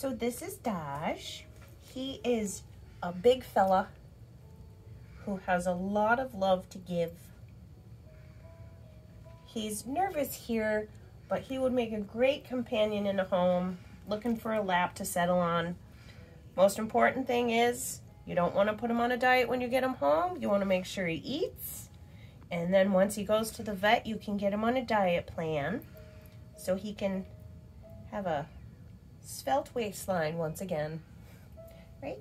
So this is Daj. He is a big fella who has a lot of love to give. He's nervous here, but he would make a great companion in a home, looking for a lap to settle on. Most important thing is you don't want to put him on a diet when you get him home. You want to make sure he eats. And then once he goes to the vet, you can get him on a diet plan so he can have a svelte waistline once again. Right?